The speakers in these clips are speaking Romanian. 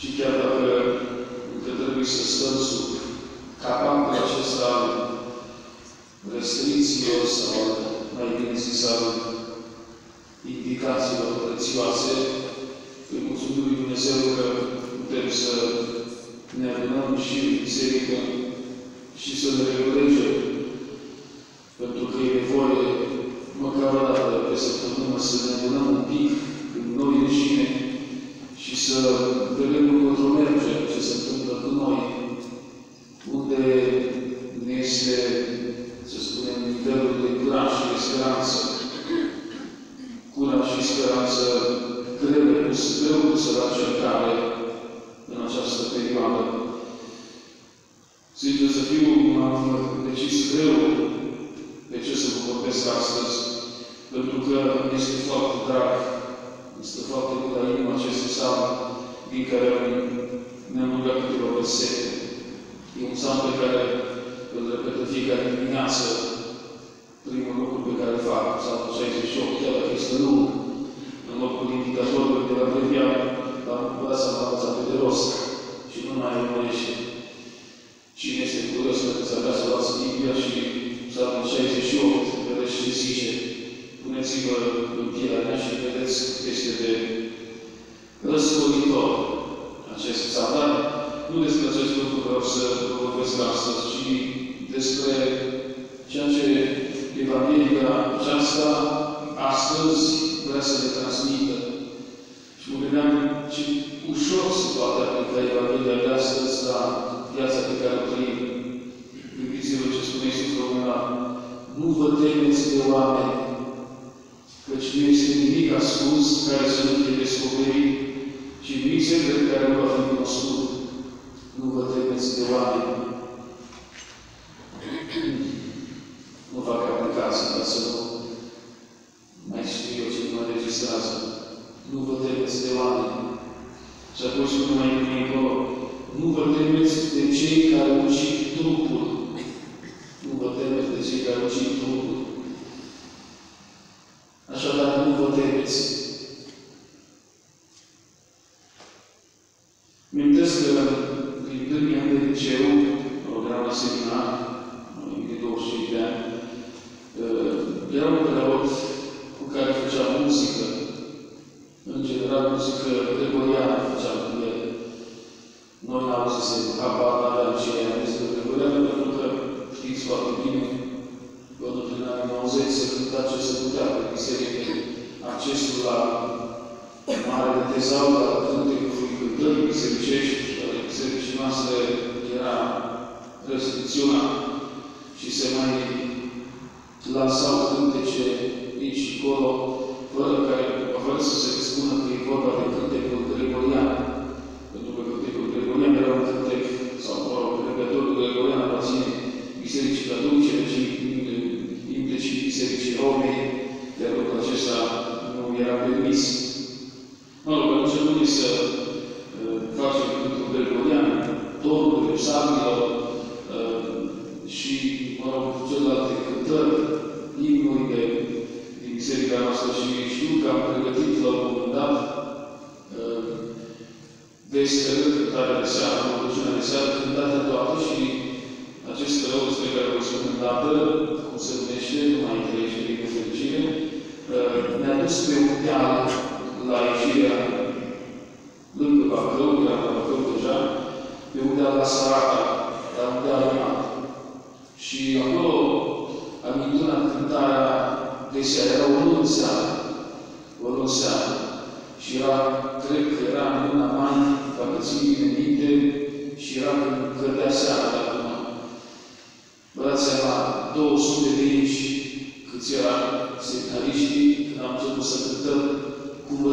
Și chiar dacă că trebuie să stăm sub capacul acesta al restricțiilor sau, mai bine zis, al indicațiilor prețioase, îi mulțumim Lui Dumnezeu că putem să ne adunăm și în biserică și să ne reculegem o să vă vorbesc astăzi, ci despre ceea ce Evanghelia aceasta astăzi vrea să ne transmită. Și mă gândeam ce ușor se poate aplica Evanghelia de astăzi la viața pe care o trăim. Gândiți-vă ce spune Iisus Româna. Nu vă temeți de oameni, căci nu este nimic ascuns care să nu fie descoperit, ci mizele care nu va fi cunoscut. Johann accesul la marele tezaur al cântecului cântării bisericești și ale bisericii noastre era restricționat și se mai lansau cântece aici și acolo, fără, care, fără să se spună că e vorba de cântecul gregorian.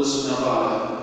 Deus me.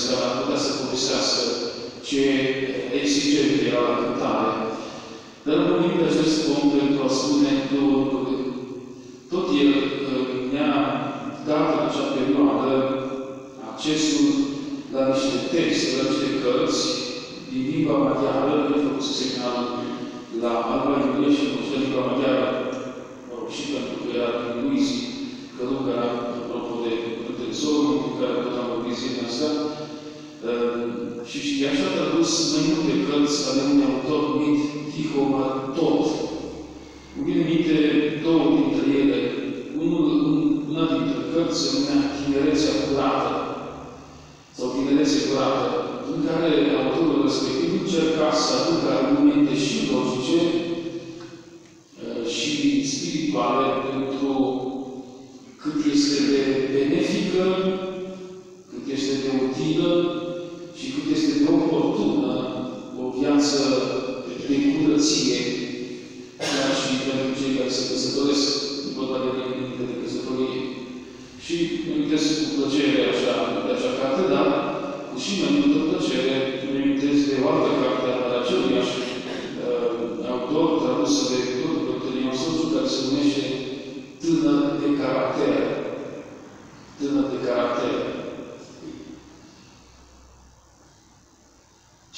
Provincia franciscană, a putea să povestească ce exigent era la cântare. Dar am vorbit de acest om pentru a spune două lucruri. Tot el ne-a dat în acea perioadă accesul la niște texte, la niște cărți din limba maghiară, el făcut semnalul la Alba Iulie și cunoștea limba maghiară, mă rog, și pentru că era din Luizi, călugăra, apropo de Tenzorul, cu care tot am vorbit zilele astea, și, și așa a tradus mai multe cărți ale unui autor numit Tihomar Tot. Îmi vine minte două dintre ele. Unul, una dintre cărți se numea Tinerețea curată sau Tinerețe curată, în care autorul respectiv încerca să aducă argumente și logice și spirituale pentru cât este de benefică,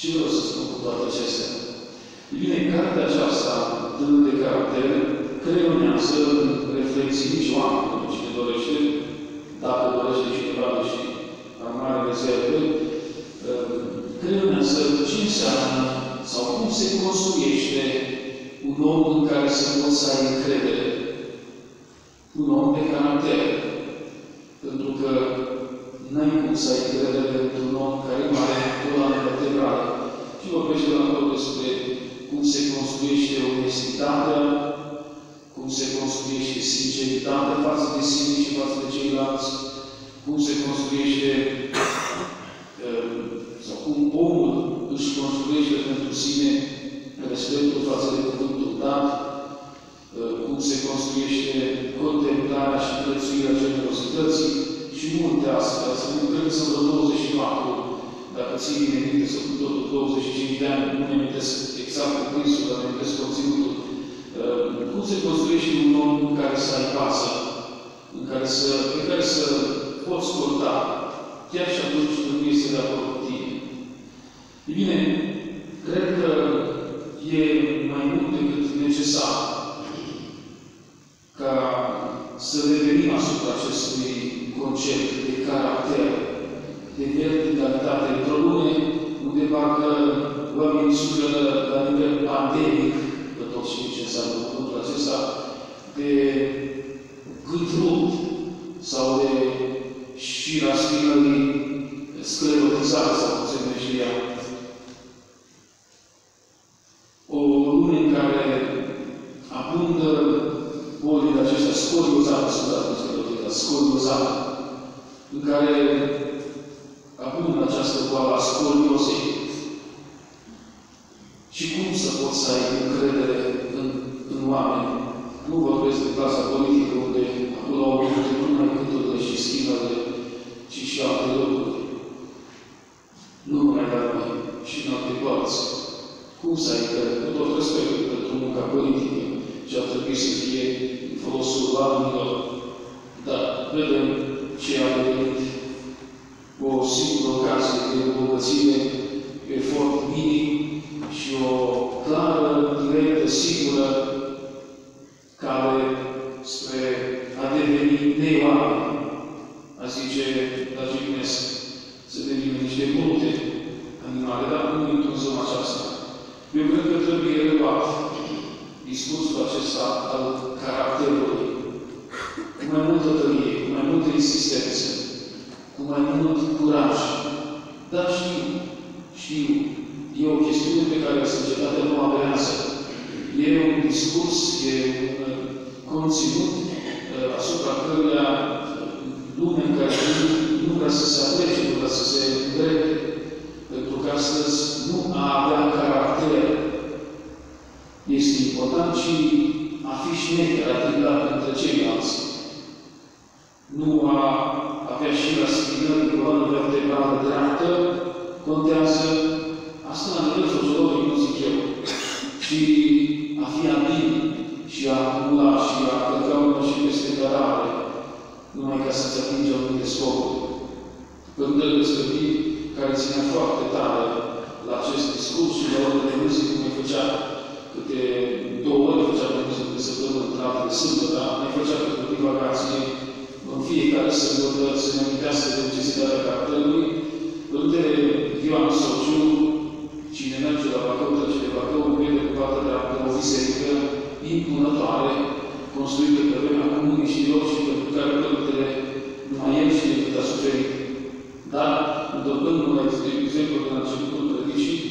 Ce vreau să spun cu toate acestea? E bine, cartea aceasta, Tânăr de caracter, creionează reflexii nici oameni, pentru cine dorește, dacă dorește cineva și am mare rezervă, creionează ce înseamnă sau cum se construiește un om în care să poți să ai încredere. Un om de caracter. Pentru că n-ai cum să ai încredere într-un om care nu are coloană vertebrală. Și vorbește la tot despre cum se construiește onestitatea, cum se construiește sinceritatea față de sine și față de ceilalți, cum se construiește sau cum omul își construiește pentru sine respectul față de cuvântul dat, cum se construiește contemplarea și prețuirea generosității și multe astfel. Să nu cred că sunt vreo 24, dacă ții bine minte, sunt totul 25 de ani, nu ne amintesc exact cu Crisul, dar ne amintesc conținutul. Cum se construiește un om în care să ai pasă, în care să, pe care să poți scurta, chiar și atunci când nu este de acord cu tine. E bine, cred că e mai mult decât necesar ca să revenim asupra acestui concept de caracter, de verticalitate într-o lume unde parcă oamenii suferă la nivel pandemic, că toți știm ce înseamnă cuvântul acesta, de gât rupt sau de șira spinării sclerotizare sau cum se numește ea. O lume în care abundă bolile acestea scoliozate, scuzați-mă, sclerotizare, scoliozate, în care abundă această boală a scoliozei. Și cum să poți să ai încredere în, în oameni? Nu vorbesc de clasa politică, unde acolo au venit nu numai gândurile și schimbările, ci și alte lucruri. Nu numai la noi, și în alte părți. Cum să ai încredere? Cu tot respectul pentru munca politică, ce ar trebui să fie în folosul oamenilor, dar vedem ce a devenit o singură ocazie de îmbogățire, efort minim și o clară, directă, sigură care spre a deveni neoameni, a zice la Giminesc, să devină niște multe animale, dar nu intru în zona aceasta. Eu cred că trebuie reluat discursul acesta al caracterului, cu mai multă tărie, cu mai multă insistență, cu mai mult curaj. Dar știu, știu, e o chestiune pe care societatea nu avează. E un discurs, e un conținut asupra căruia lumea în care nu vrea să se aplece, nu vrea să se îndrepte, pentru că astăzi nu a avea caracter este important și a fi șmecher, a tribla între de ceilalți. Nu a avea și la spinări coloană vertebrală dreaptă, contează asta la nivel sociologic, nu zic eu, ci a fi abil și a acumula și a călca urmă și peste cărare, numai ca să-ți atingi anumite scopuri. Părintele Răscăpit, care ținea foarte tare la acest discurs și la ordine de muzică, cum îi făcea câte două ori făcea pe muzică de săptămână, între altele sâmbătă, mai făcea câte o divagație în fiecare sărbătă să ne amintească de necesitatea caracterului. Părintele Ioan Sociu, cine merge la Bacău, trece de Bacău, vede cu partea dreaptă o biserică impunătoare, construită pe vremea comuniștilor și pentru care Părintele numai el și decât a suferit. Dar, întâmplându-mă, de exemplu, în începutul predicii,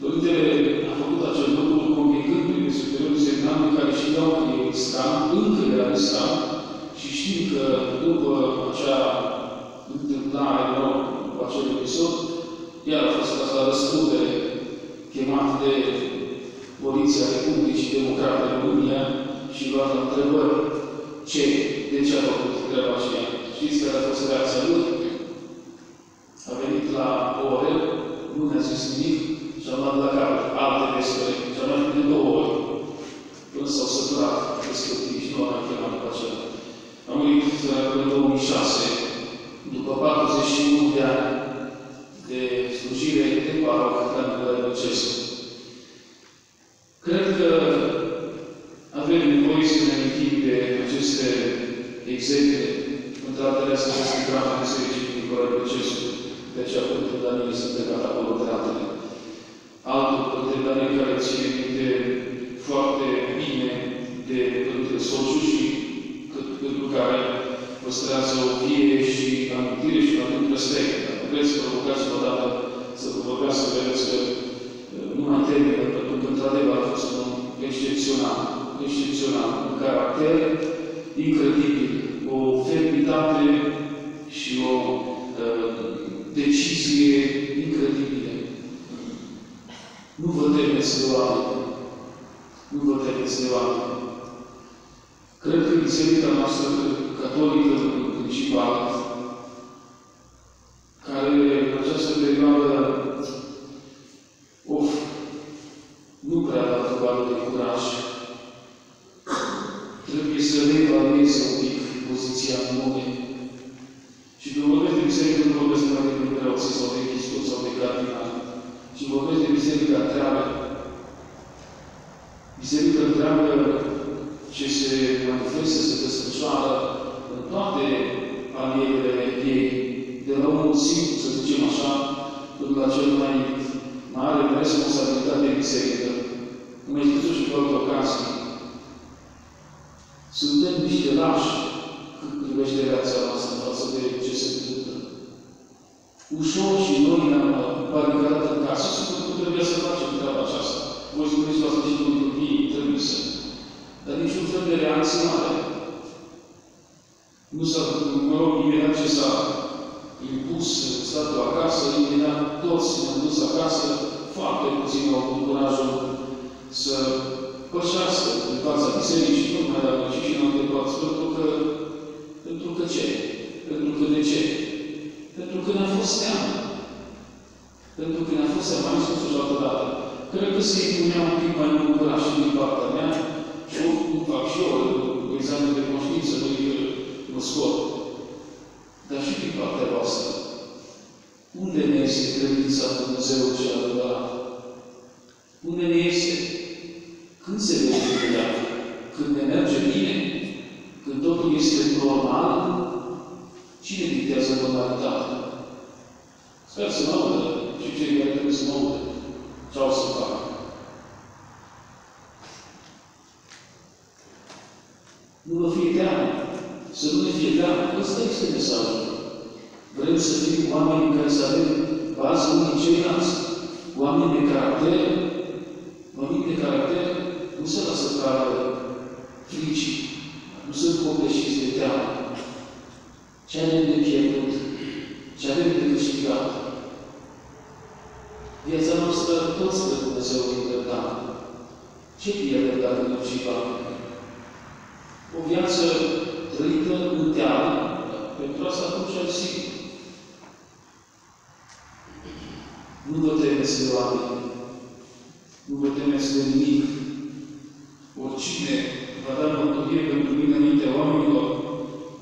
Părintele a făcut acel lucru convingându-i pe superiorii semnalului care știau că e islam, încă era islam, și știm că după acea întâmplare, nu, cu acel episod, iar a fost la răspundere chemat de Poliția Republicii Democrate România și luat la întrebări ce, de ce a făcut treaba aceea. Știți care a fost reacția lui? Dar și din partea voastră. Unde ne este credința în Dumnezeu și adevărat? Unde ne este? Când se vede vedea? Când ne merge bine? Când totul este normal? Cine dictează normalitatea? Sper să mă audă și cei care trebuie să mă audă. Ce au să facă? Nu vă fie teamă. Să nu ne fie teamă. Păi Ăsta este mesajul. Vrem să fim oameni care să avem bază unii ceilalți. Oameni de caracter. Oameni de caracter nu se lasă cadă fricii. Nu sunt copleșiți de teamă. Ce avem de pierdut? Ce avem de câștigat? Viața noastră tot stă Dumnezeu în dreptate. Ce pierdem dacă nu și? O viață ridică în teamă, pentru asta atunci ai sigur. Nu vă temeți de oameni, nu vă temeți de nimic. Oricine va da mărturie pentru mine înaintea oamenilor,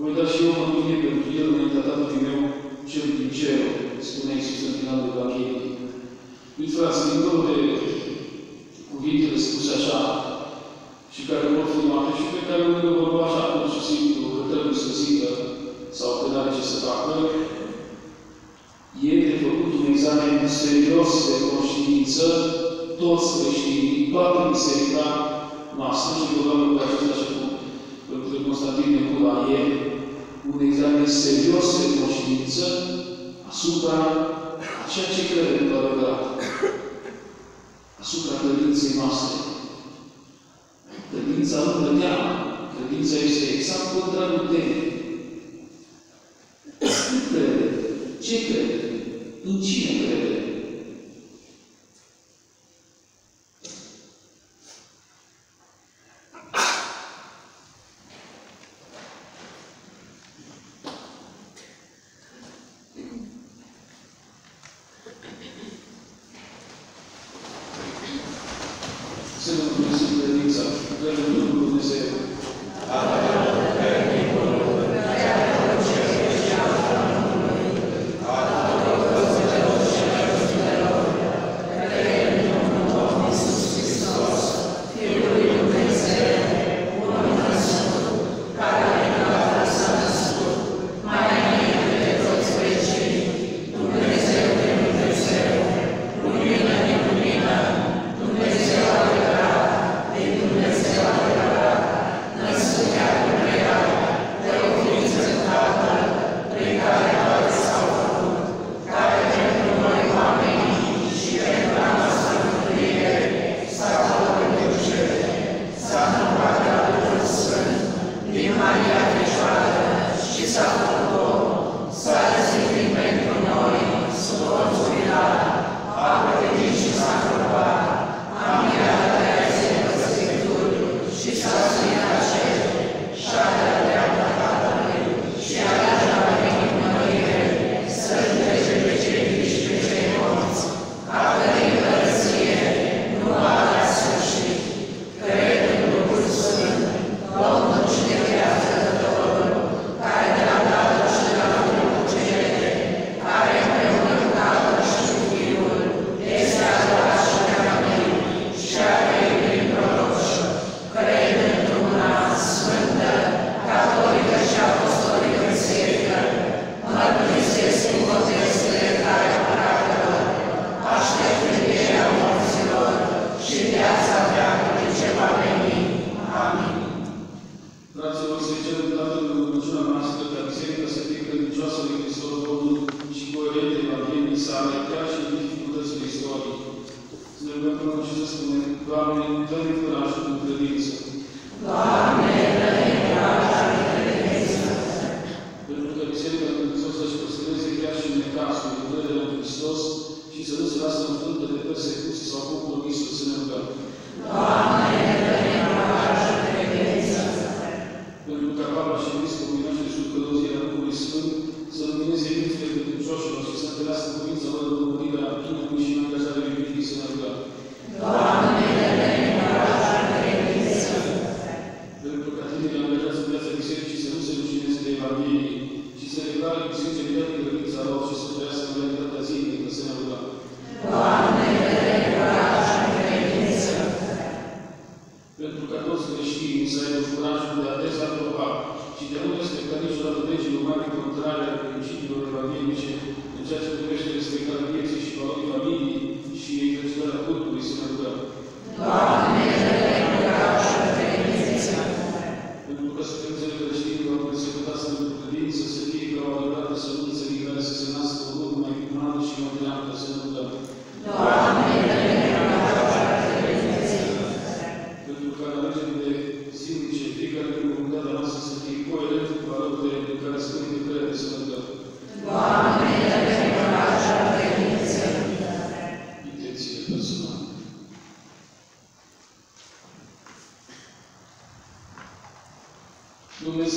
voi da și eu mărturie pentru el înaintea Tatălui meu, cel din cer, spune Iisus în finalul Evangheliei. Uitați, dincolo de e de făcut un examen serios de conștiință toți creștinii, toată biserica noastră și programul pe acesta și cu Părintele Constantin Necula e un examen serios de conștiință asupra a ceea ce credem cu a asupra credinței noastre. Credința nu plătea, credința este exact contrar lui 都去年的，对不对？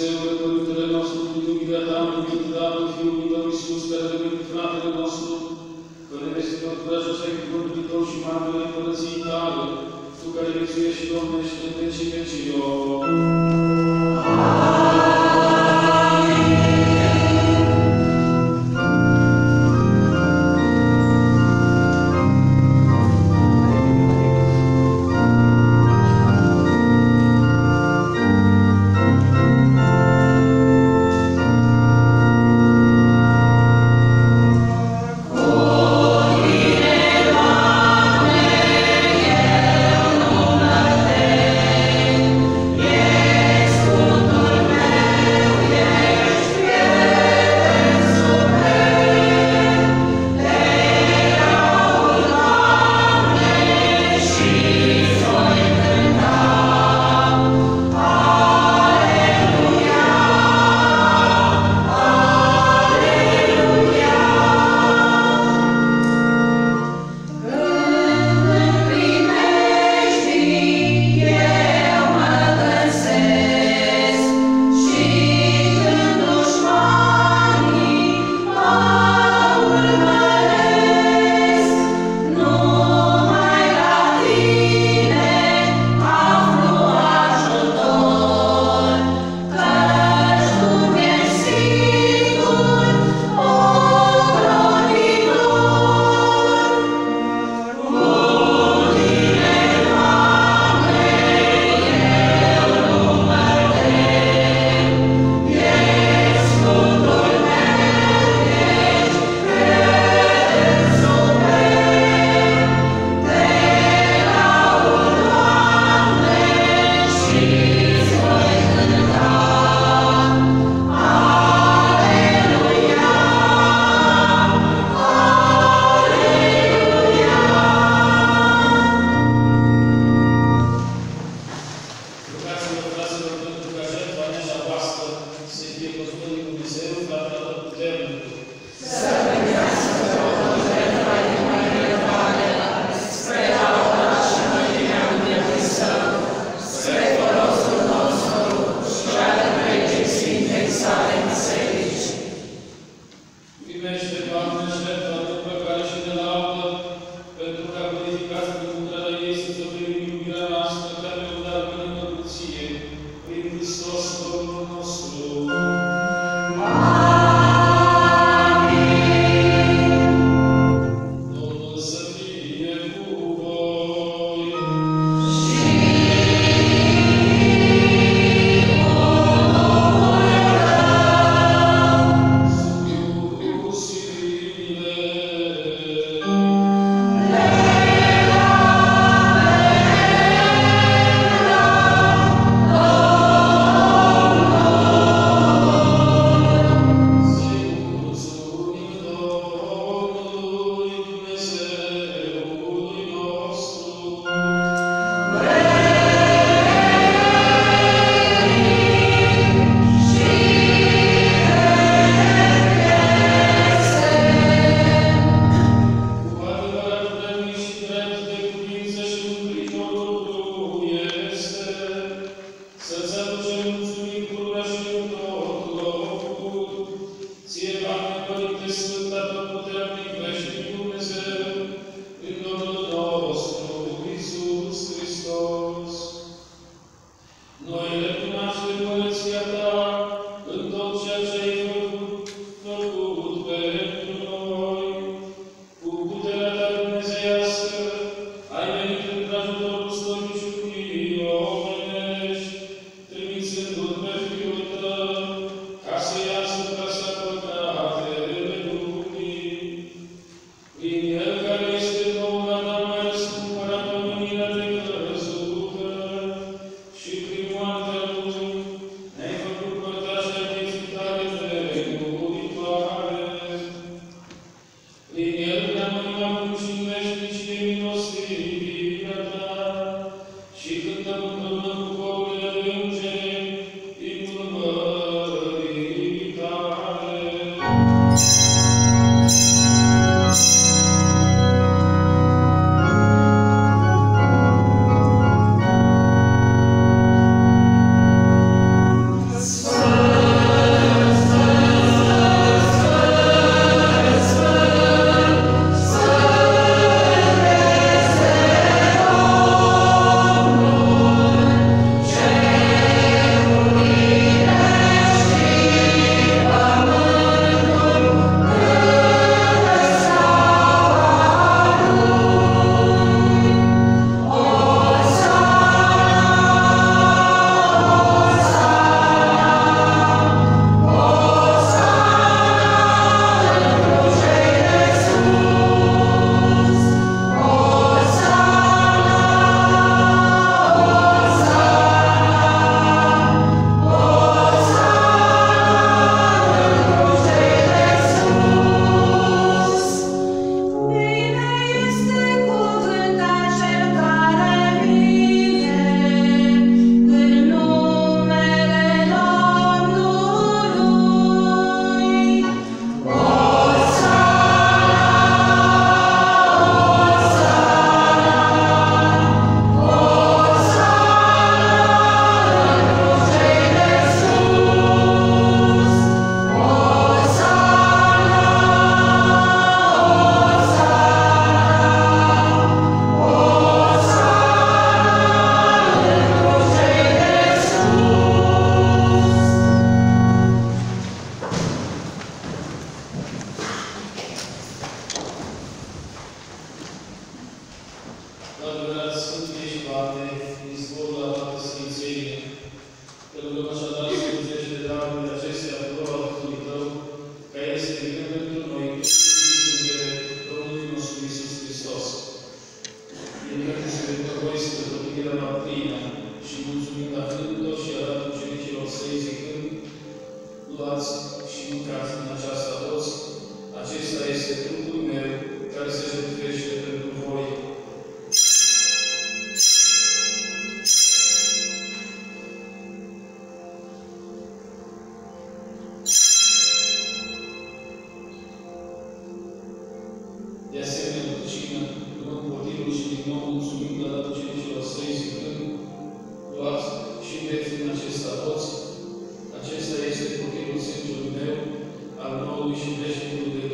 Dumnezeule, Părintele nostru, cu iubirea Ta, iubirea Ta, Fiul Tău Iisus, care a venit fratele nostru, că ne vezi tot curajul să ai cuvântul Tău și marele împărăției Tale, Tu care viețuiești și domnești în vecii vecilor. la toți. Acesta este copilul sângelui meu, al noului și veșnicului de